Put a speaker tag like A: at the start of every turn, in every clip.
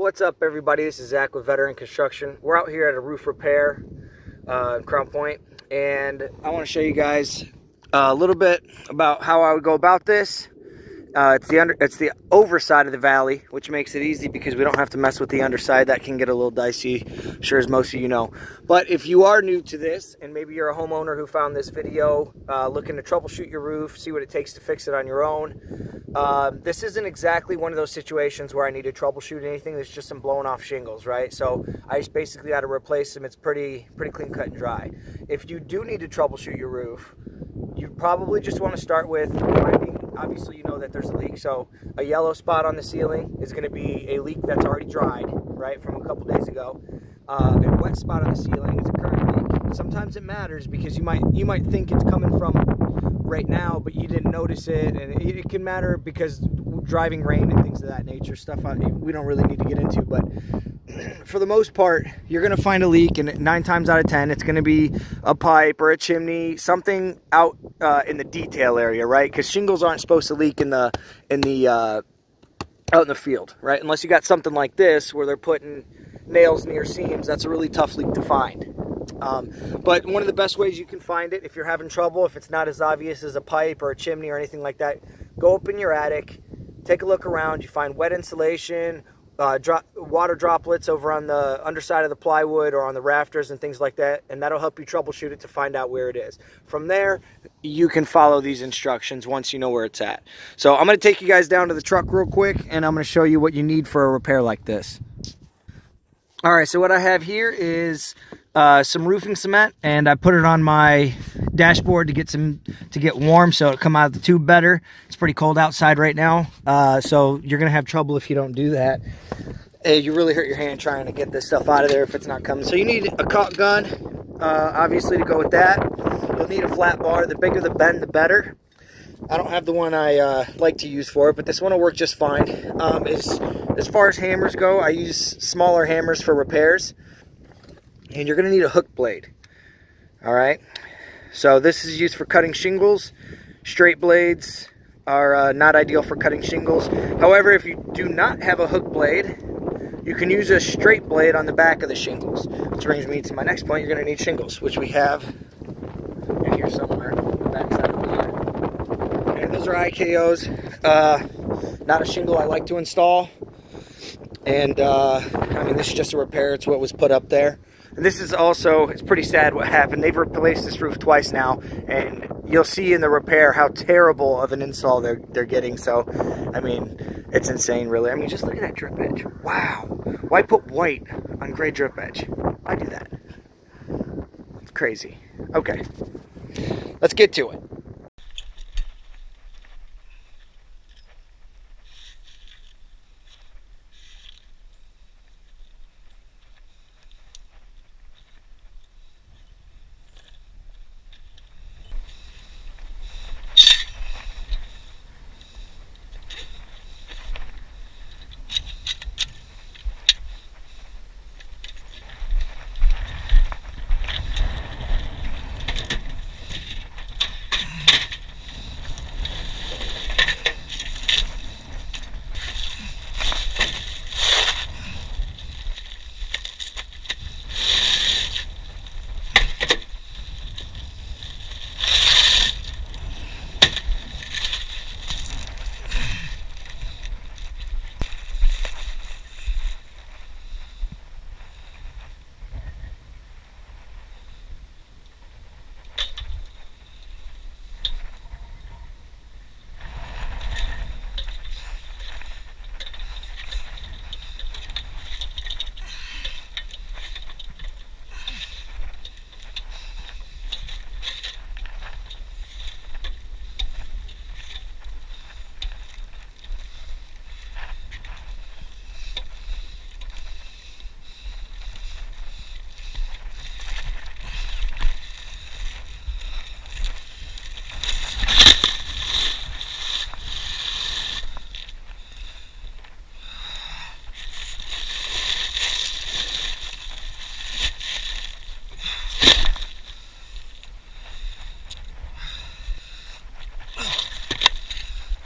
A: What's up, everybody? This is Zach with Veteran Construction. We're out here at a roof repair uh, in Crown Point, and I want to show you guys a little bit about how I would go about this uh, it's the under, it's the overside of the valley, which makes it easy because we don't have to mess with the underside. That can get a little dicey, sure as most of you know. But if you are new to this, and maybe you're a homeowner who found this video uh, looking to troubleshoot your roof, see what it takes to fix it on your own, uh, this isn't exactly one of those situations where I need to troubleshoot anything. There's just some blown off shingles, right? So I just basically got to replace them. It's pretty pretty clean cut and dry. If you do need to troubleshoot your roof, you probably just want to start with finding obviously you know that there's a leak. So a yellow spot on the ceiling is going to be a leak that's already dried, right, from a couple days ago. Uh, a wet spot on the ceiling is a current leak. Sometimes it matters because you might you might think it's coming from right now, but you didn't notice it, and it, it can matter because driving rain and things of that nature, stuff we don't really need to get into, but for the most part, you're going to find a leak, and nine times out of ten, it's going to be a pipe or a chimney, something out uh, in the detail area, right? Because shingles aren't supposed to leak in the in the uh, out in the field, right? Unless you got something like this where they're putting nails near seams. That's a really tough leak to find. Um, but one of the best ways you can find it, if you're having trouble, if it's not as obvious as a pipe or a chimney or anything like that, go up in your attic, take a look around. You find wet insulation uh, drop, water droplets over on the underside of the plywood or on the rafters and things like that, and that'll help you troubleshoot it to find out where it is. From there, you can follow these instructions once you know where it's at. So I'm going to take you guys down to the truck real quick, and I'm going to show you what you need for a repair like this. All right, so what I have here is uh, some roofing cement, and I put it on my dashboard to get some to get warm, so it'll come out of the tube better. It's pretty cold outside right now, uh, so you're gonna have trouble if you don't do that. Hey, you really hurt your hand trying to get this stuff out of there if it's not coming. So you need a caulk gun, uh, obviously, to go with that. You'll need a flat bar. The bigger the bend, the better. I don't have the one I uh, like to use for it, but this one will work just fine. Um, as, as far as hammers go, I use smaller hammers for repairs and you're going to need a hook blade. All right. So this is used for cutting shingles. Straight blades are uh, not ideal for cutting shingles. However, if you do not have a hook blade, you can use a straight blade on the back of the shingles. Which brings me to my next point. You're going to need shingles, which we have in here somewhere. Backside those are IKOs. Uh, not a shingle I like to install. And uh, I mean, this is just a repair. It's what was put up there. And this is also, it's pretty sad what happened. They've replaced this roof twice now, and you'll see in the repair how terrible of an install they're, they're getting. So, I mean, it's insane, really. I mean, just look at that drip edge. Wow. Why put white on gray drip edge? Why do that? It's crazy. Okay. Let's get to it.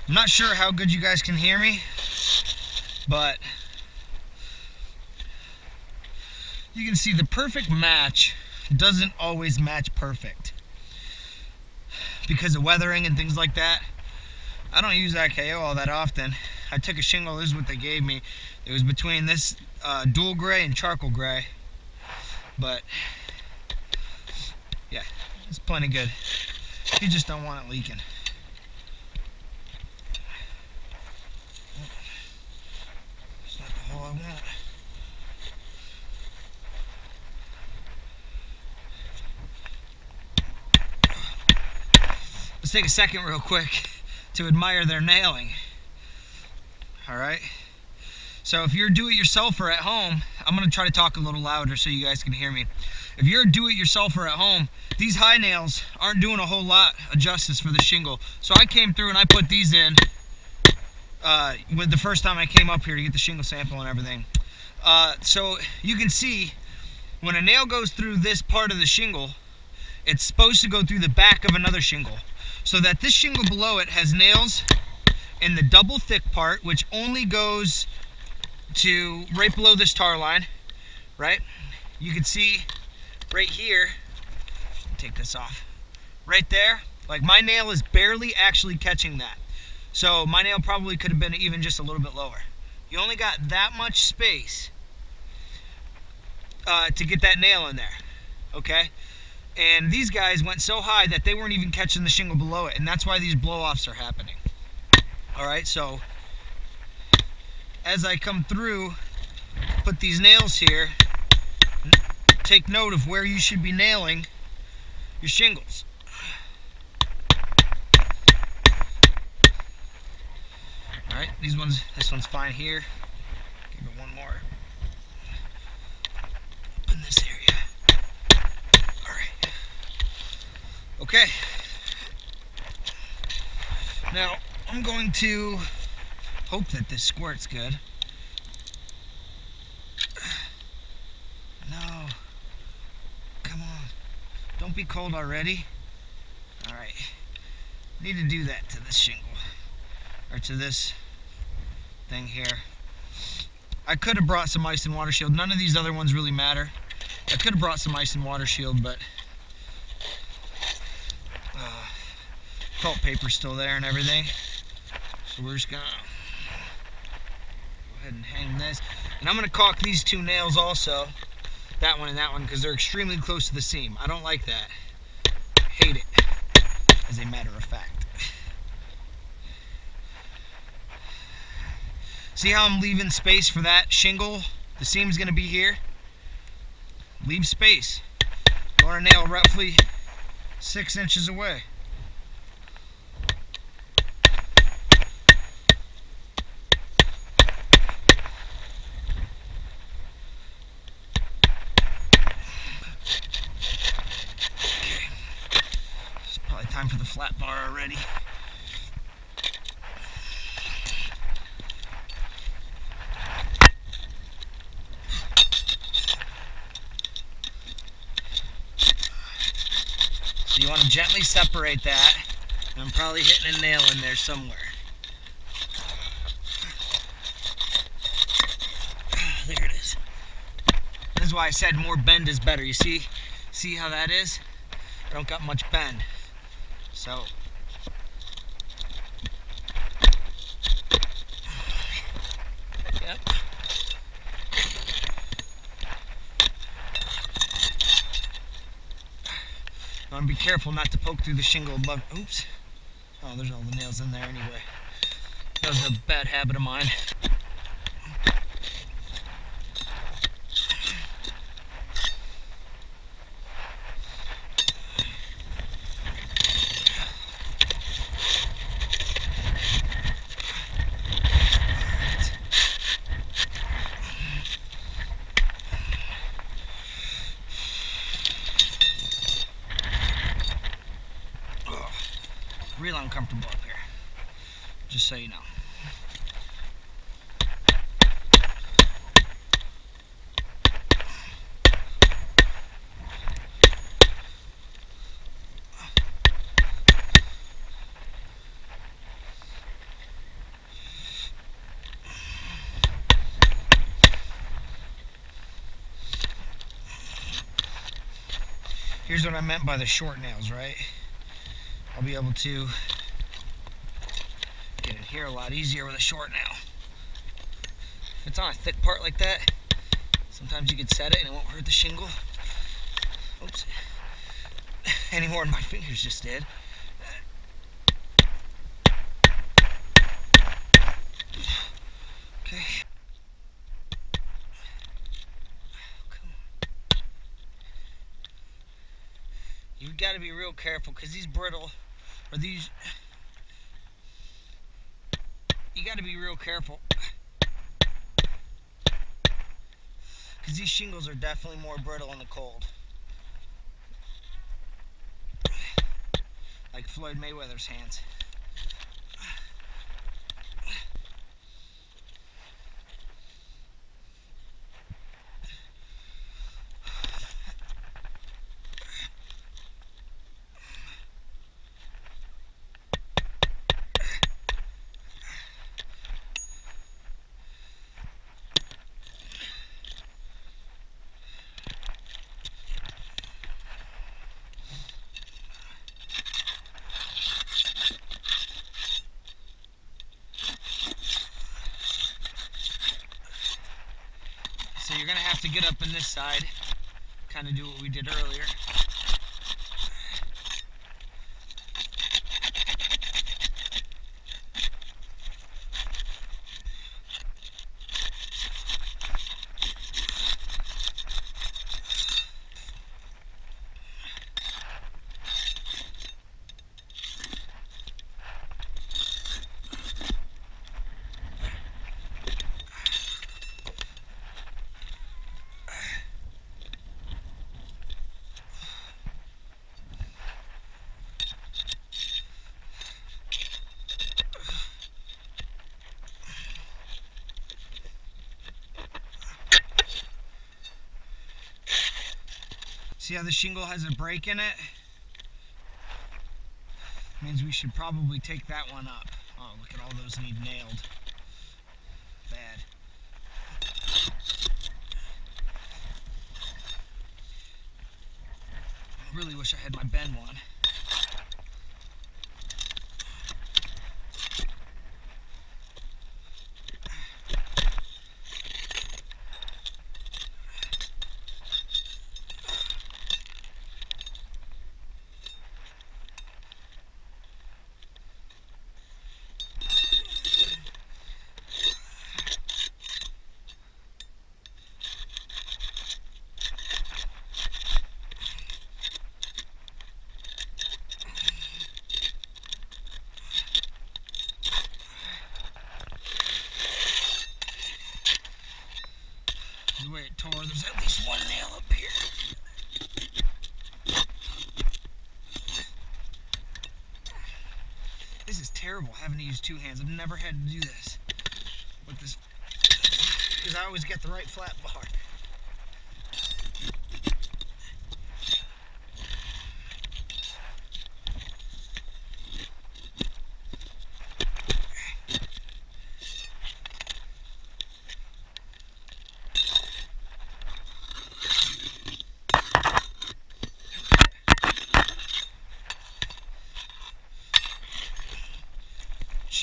A: I'm not sure how good you guys can hear me, but you can see the perfect match doesn't always match perfect because of weathering and things like that. I don't use IKO all that often. I took a shingle, this is what they gave me. It was between this uh, dual gray and charcoal gray. But, yeah, it's plenty good. You just don't want it leaking. It's not the hole I want. Let's take a second real quick to admire their nailing. All right. So if you're a do-it-yourselfer at home, I'm gonna try to talk a little louder so you guys can hear me. If you're a do-it-yourselfer at home, these high nails aren't doing a whole lot of justice for the shingle. So I came through and I put these in uh, with the first time I came up here to get the shingle sample and everything. Uh, so you can see when a nail goes through this part of the shingle, it's supposed to go through the back of another shingle. So that this shingle below it has nails in the double thick part, which only goes to right below this tar line, right? You can see right here, take this off, right there, like my nail is barely actually catching that. So my nail probably could have been even just a little bit lower. You only got that much space uh, to get that nail in there, okay? And these guys went so high that they weren't even catching the shingle below it, and that's why these blow-offs are happening. All right, so as I come through, put these nails here, take note of where you should be nailing your shingles. All right, these ones, this one's fine here. Give it one more. Up in this area. All right. Okay. Now, I'm going to hope that this squirt's good. No. Come on. Don't be cold already. Alright. Need to do that to this shingle. Or to this thing here. I could have brought some ice and water shield. None of these other ones really matter. I could have brought some ice and water shield, but felt paper's still there and everything. So we're just gonna go ahead and hang this. And I'm gonna caulk these two nails also, that one and that one, because they're extremely close to the seam. I don't like that. hate it, as a matter of fact. See how I'm leaving space for that shingle? The seam's gonna be here. Leave space. You want a nail roughly six inches away. time for the flat bar already. So you want to gently separate that. I'm probably hitting a nail in there somewhere. There it is. This is why I said more bend is better. You see, see how that is? Don't got much bend. So Want be careful not to poke through the shingle above. Oops. Oh, there's all the nails in there anyway. That was a bad habit of mine. real uncomfortable up here. Just so you know. Here's what I meant by the short nails, right? I'll be able to get it here a lot easier with a short nail. If it's on a thick part like that, sometimes you can set it and it won't hurt the shingle. Oops. Any more than my fingers just did. Okay. Come on. You've got to be real careful because these brittle, or these, you got to be real careful. Because these shingles are definitely more brittle in the cold. Like Floyd Mayweather's hands. Gonna have to get up on this side, kind of do what we did earlier. See how the shingle has a break in it? Means we should probably take that one up. Oh, look at all those need nailed. Bad. I really wish I had my bend one. The way it tore, there's at least one nail up here. This is terrible having to use two hands. I've never had to do this with this because I always get the right flat bar.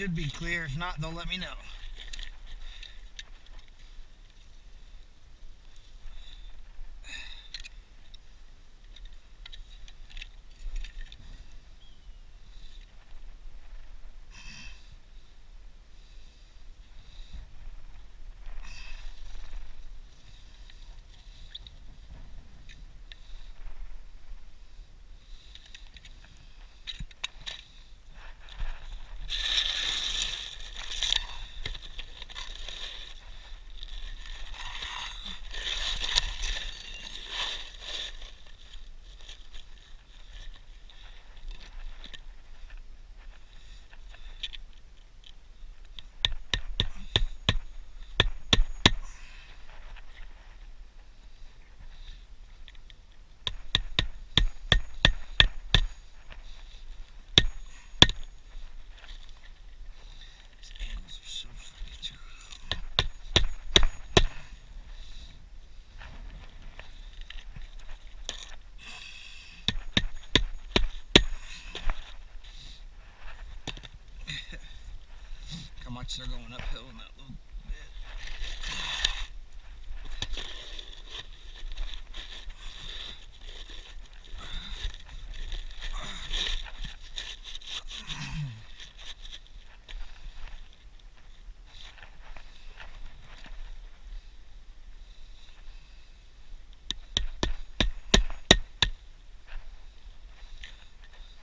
A: Should be clear. If not, they'll let me know. Watch, they're going uphill in that little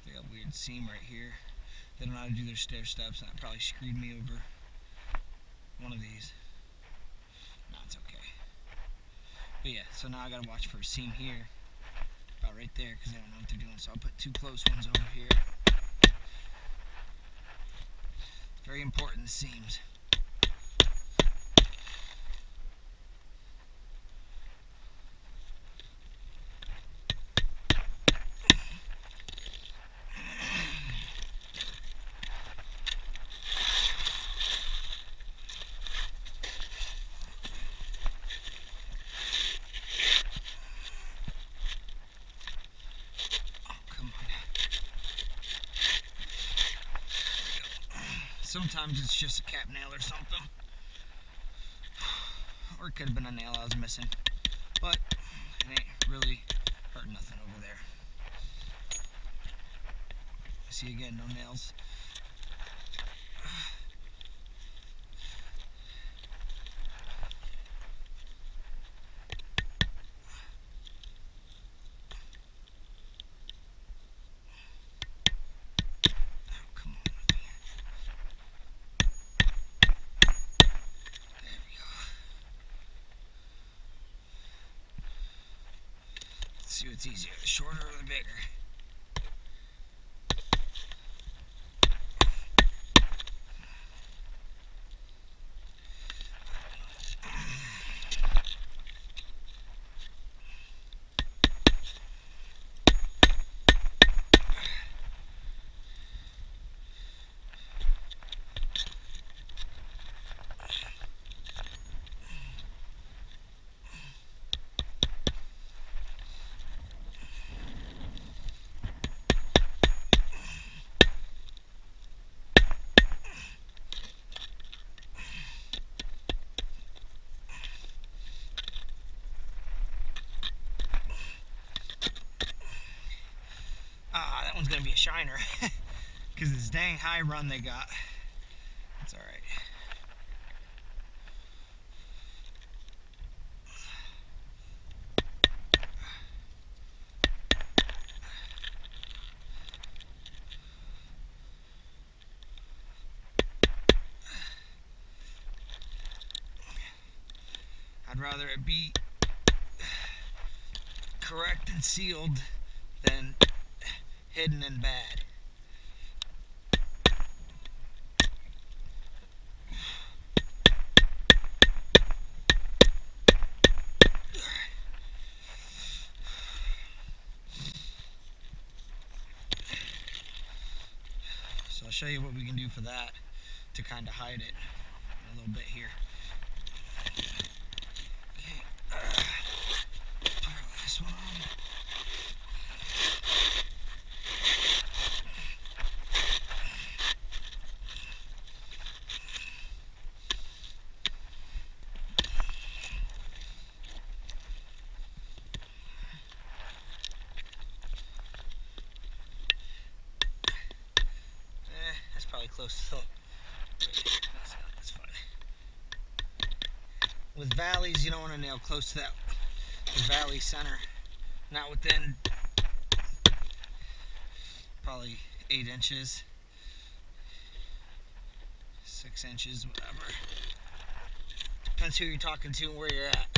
A: bit weird seam right here. They don't know how to do their stair steps, and that probably screwed me over one of these. No, it's okay. But yeah, so now I gotta watch for a seam here, about right there, because they don't know what they're doing. So I'll put two close ones over here. It's very important, the seams. Sometimes it's just a cap nail or something. Or it could have been a nail I was missing. But it ain't really hurt nothing over there. See again, no nails. What's easier, the shorter the bigger. one's shiner because this dang high run they got. It's all right. I'd rather it be correct and sealed than hidden and bad. So I'll show you what we can do for that to kind of hide it a little bit here. close to that's, that's fine. With valleys, you don't want to nail close to that valley center. Not within probably eight inches, six inches, whatever. Depends who you're talking to and where you're at.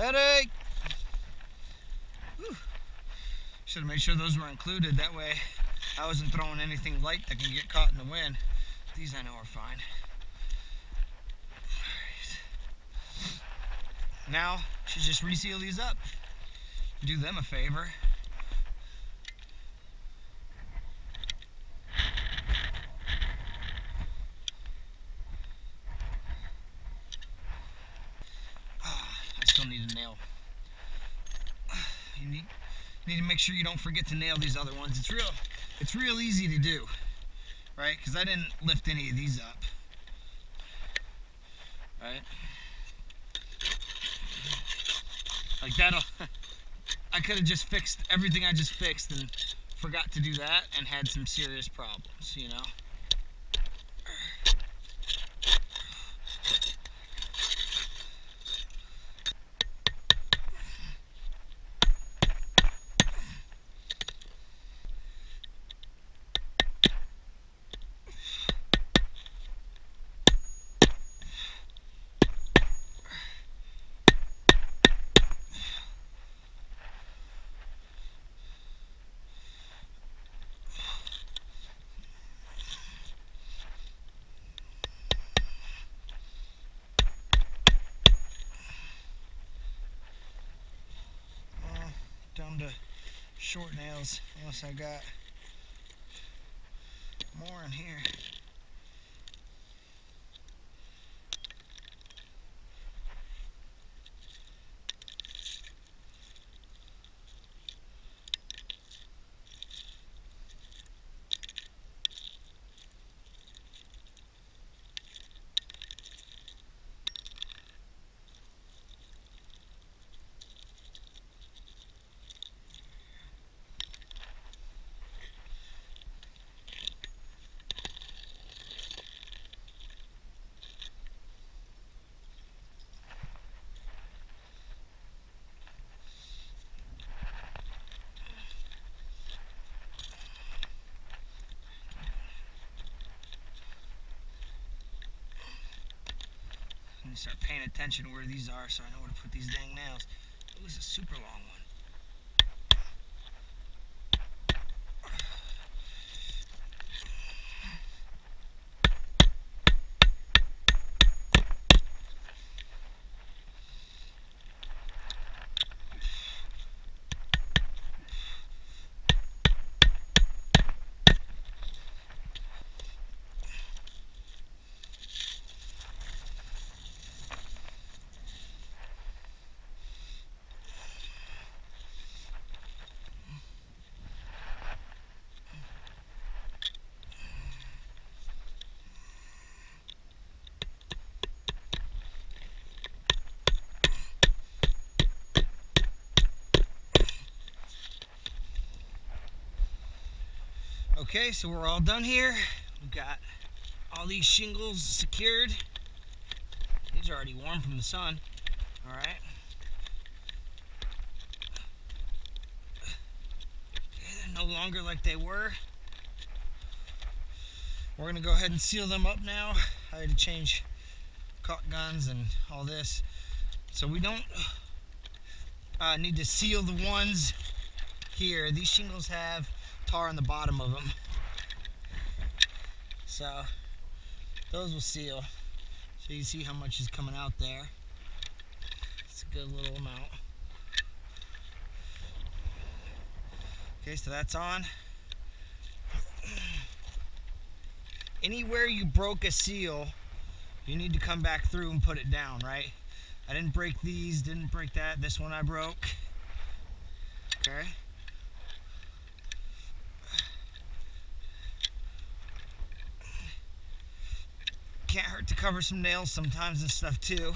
A: Headache! Should have made sure those were included. That way I wasn't throwing anything light that can get caught in the wind. These I know are fine. Now, should just reseal these up. Do them a favor. I still need a nail. You need, need to make sure you don't forget to nail these other ones. It's real, it's real easy to do, right? Because I didn't lift any of these up, right? Like that'll, I could have just fixed everything I just fixed and forgot to do that and had some serious problems, you know? down to short nails unless I got more in here. Start paying attention to where these are so I know where to put these dang nails. It was a super long one. Okay, so we're all done here. We've got all these shingles secured. These are already warm from the sun. All right. Okay, they're no longer like they were. We're gonna go ahead and seal them up now. I had to change caulk guns and all this. So we don't uh, need to seal the ones here. These shingles have tar on the bottom of them. So those will seal. So you see how much is coming out there. It's a good little amount. Okay, so that's on. Anywhere you broke a seal, you need to come back through and put it down, right? I didn't break these, didn't break that. This one I broke. Okay. Can't hurt to cover some nails sometimes and stuff too.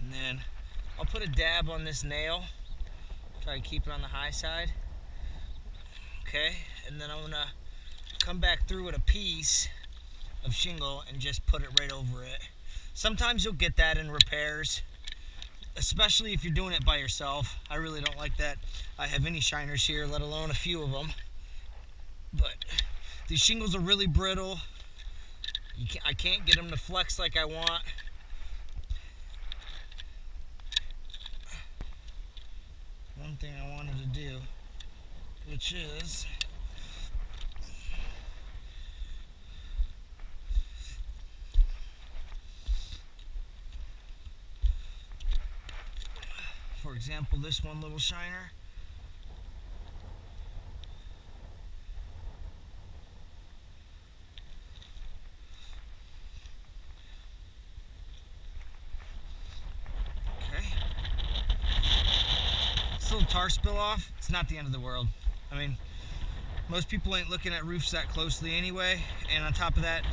A: And then I'll put a dab on this nail. Try to keep it on the high side. Okay, and then I'm gonna come back through with a piece of shingle and just put it right over it. Sometimes you'll get that in repairs. especially if you're doing it by yourself. I really don't like that. I have any shiners here, let alone a few of them. But these shingles are really brittle. Can't, I can't get them to flex like I want. One thing I wanted to do, which is for example, this one little shiner. Okay. This little tar spill off, it's not the end of the world. I mean, most people ain't looking at roofs that closely anyway, and on top of that,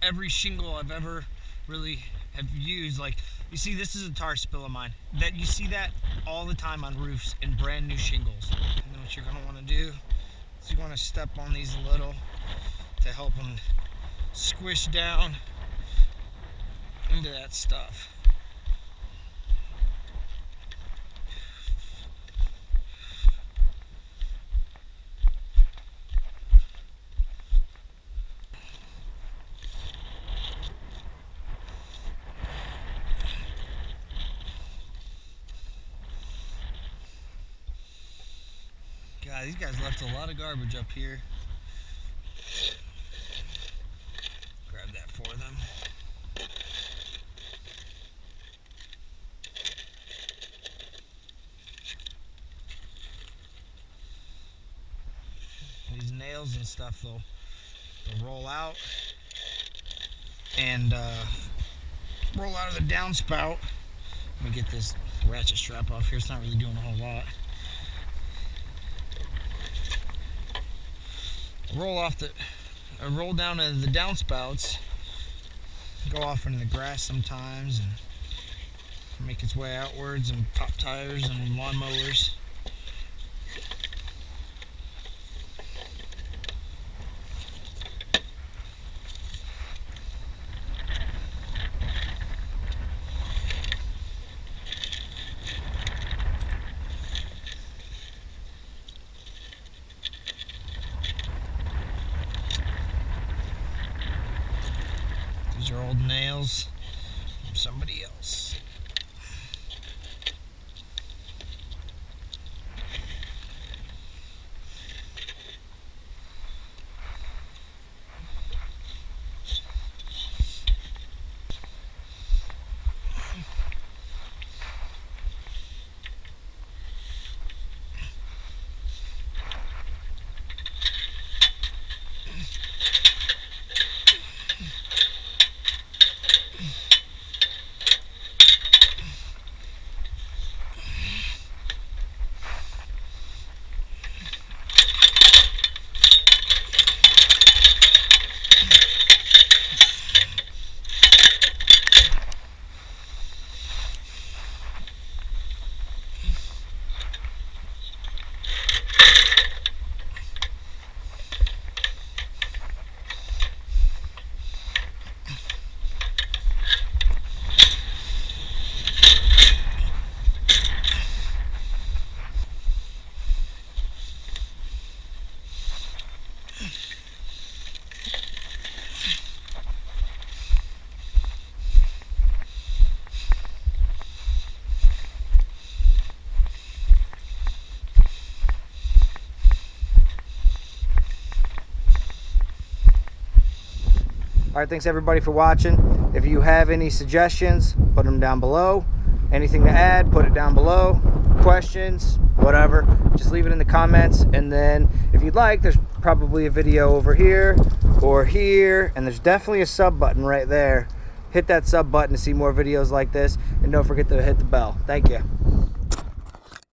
A: every shingle I've ever really have used, like you see, this is a tar spill of mine. That you see that all the time on roofs and brand new shingles. And what you're gonna want to do is you want to step on these a little to help them squish down into that stuff. God, these guys left a lot of garbage up here. Grab that for them. These nails and stuff, they'll, they'll roll out and uh, roll out of the downspout. Let me get this ratchet strap off here. It's not really doing a whole lot. Roll off the uh, roll down to the downspouts go off into the grass sometimes and make its way outwards and pop tires and lawnmowers your old nails from somebody else. All right, thanks everybody for watching. If you have any suggestions, put them down below. Anything to add, put it down below. Questions, whatever, just leave it in the comments. And then if you'd like, there's probably a video over here or here, and there's definitely a sub button right there. Hit that sub button to see more videos like this, and don't forget to hit the bell. Thank you.